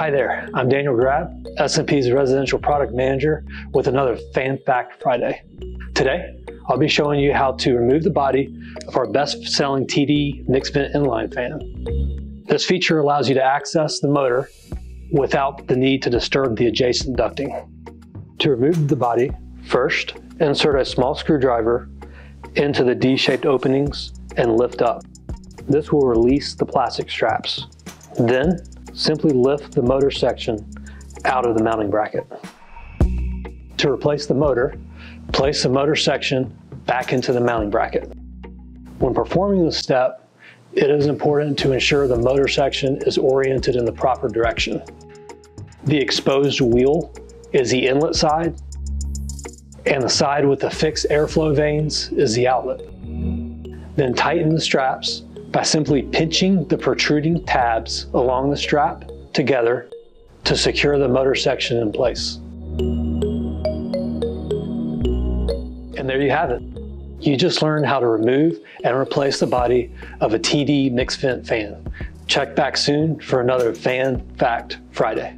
Hi there, I'm Daniel Grabb, S&P's Residential Product Manager with another Fan Fact Friday. Today, I'll be showing you how to remove the body of our best-selling TD-MIXVENT inline fan. This feature allows you to access the motor without the need to disturb the adjacent ducting. To remove the body, first insert a small screwdriver into the D-shaped openings and lift up. This will release the plastic straps. Then, simply lift the motor section out of the mounting bracket. To replace the motor, place the motor section back into the mounting bracket. When performing this step, it is important to ensure the motor section is oriented in the proper direction. The exposed wheel is the inlet side, and the side with the fixed airflow vanes is the outlet. Then tighten the straps by simply pinching the protruding tabs along the strap together to secure the motor section in place. And there you have it. You just learned how to remove and replace the body of a TD-MIXVENT fan. Check back soon for another Fan Fact Friday.